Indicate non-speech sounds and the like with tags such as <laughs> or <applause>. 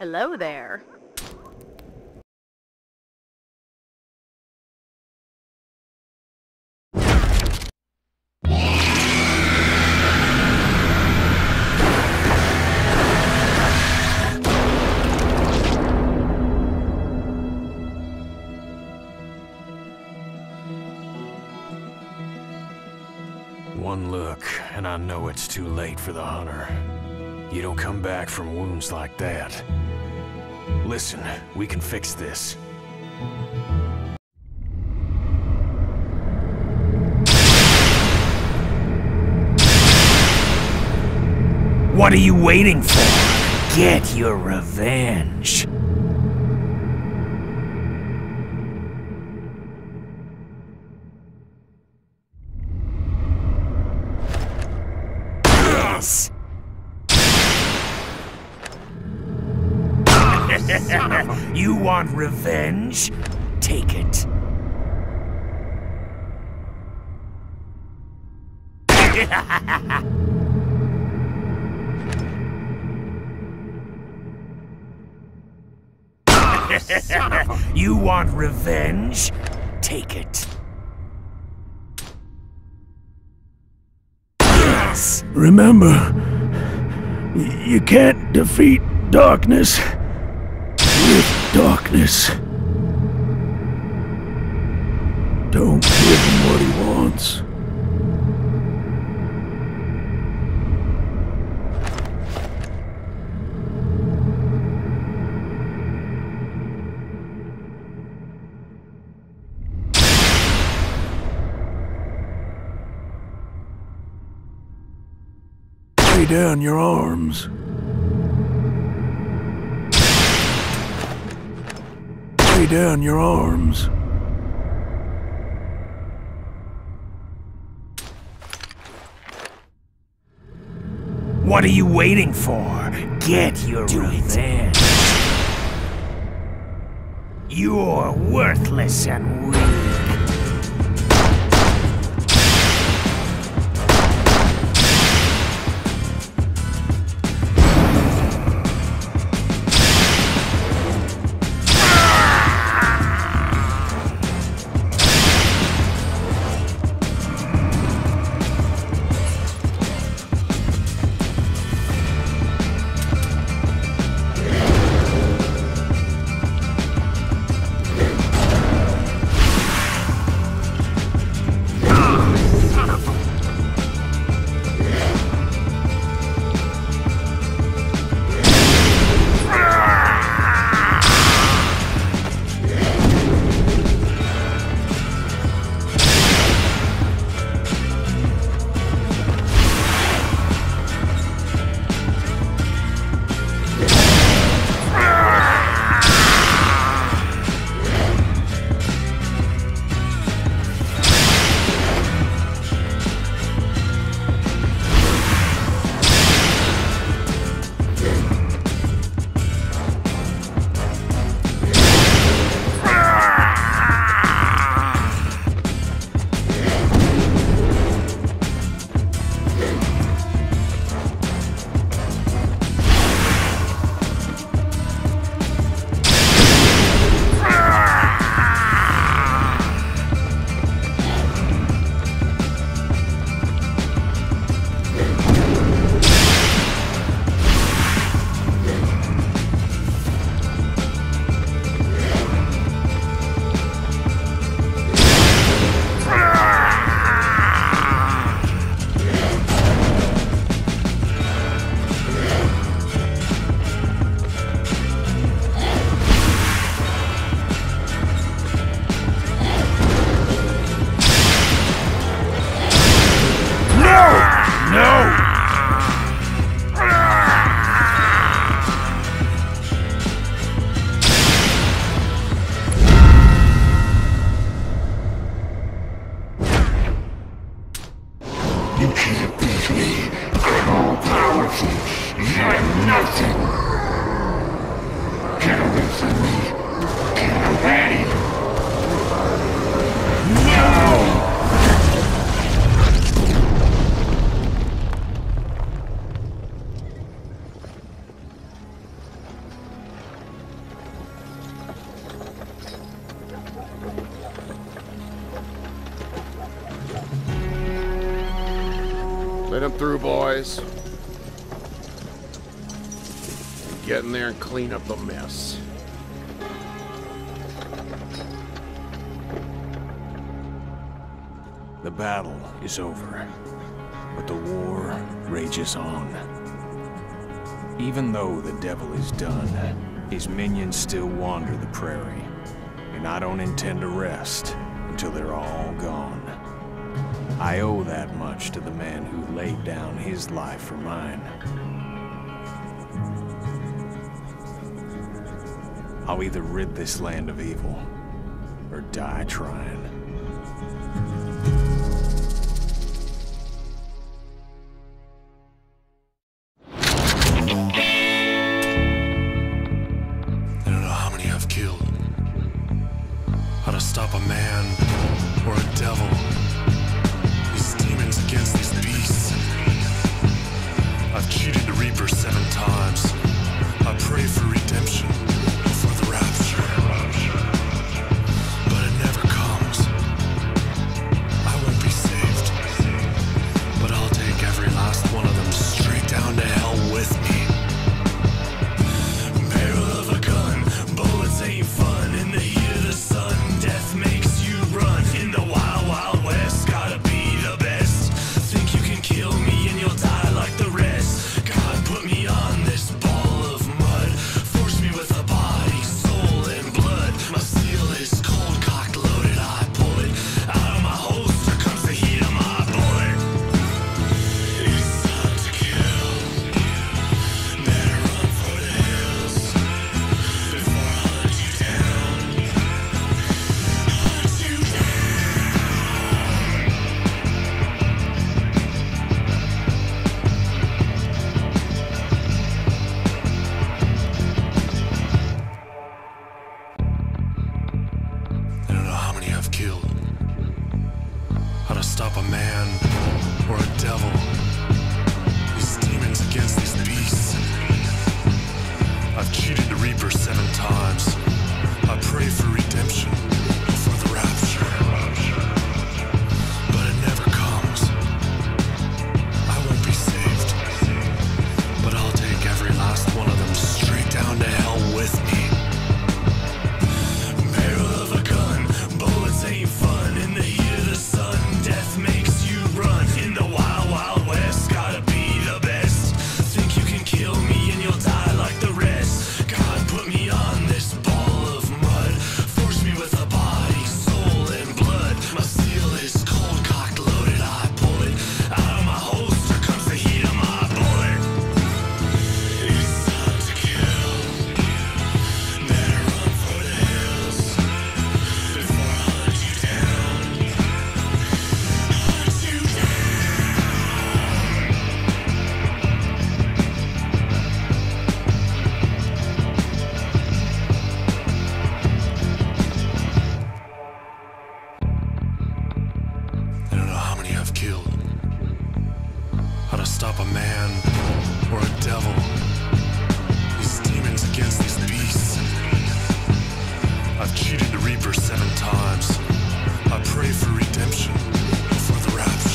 Hello there. One look, and I know it's too late for the hunter. You don't come back from wounds like that. Listen, we can fix this. What are you waiting for? Get your revenge. Yes. <laughs> you want revenge? Take it. <laughs> you want revenge? Take it. Yes. Remember, you can't defeat darkness darkness. Don't give him what he wants. Lay down your arms. Down your arms. What are you waiting for? Get your revenge. You're worthless and weak. You can't beat me. I'm all powerful. You're nothing. Get away from me. Get away. Through, boys. Get in there and clean up the mess. The battle is over, but the war rages on. Even though the devil is done, his minions still wander the prairie, and I don't intend to rest until they're all gone. I owe that much to the man who laid down his life for mine. I'll either rid this land of evil, or die trying. I've cheated the Reaper seven times. I pray for redemption. to stop a man or a devil. These demons against these beasts. I've cheated the Reaper seven times. I pray for redemption before the wrath.